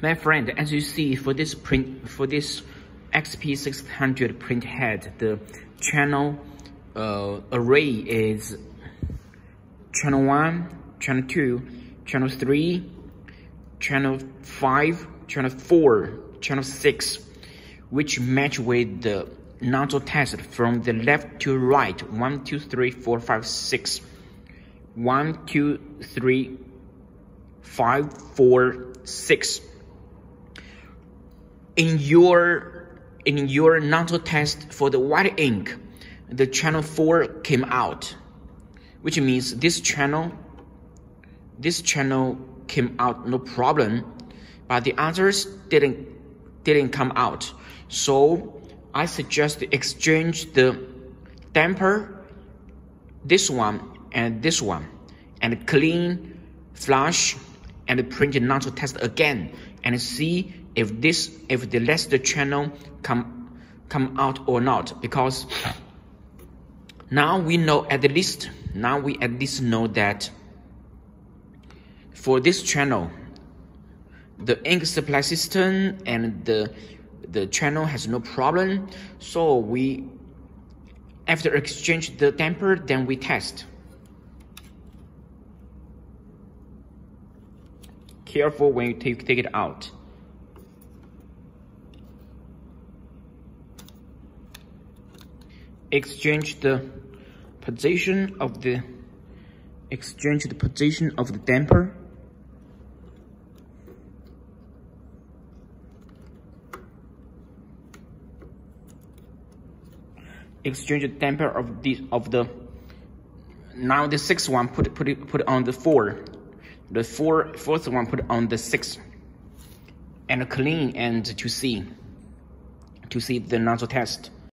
My friend, as you see for this print, for this XP600 print head, the channel uh, array is channel 1, channel 2, channel 3, channel 5, channel 4, channel 6, which match with the nozzle test from the left to right. 1, 2, 3, 4, 5, 6. 1, 2, 3, 5, 4, 6. In your, in your nozzle test for the white ink, the channel 4 came out, which means this channel, this channel came out no problem, but the others didn't, didn't come out. So I suggest exchange the damper, this one and this one, and clean, flush, and print the nozzle test again, and see if this, if the last channel come, come out or not, because now we know at least, now we at least know that for this channel, the ink supply system and the the channel has no problem. So we, after exchange the damper, then we test. Careful when you take, take it out. Exchange the position of the exchange the position of the damper. exchange the damper of the of the now the sixth one put put it put it on the four the four fourth one put on the sixth. and clean and to see to see the nozzle test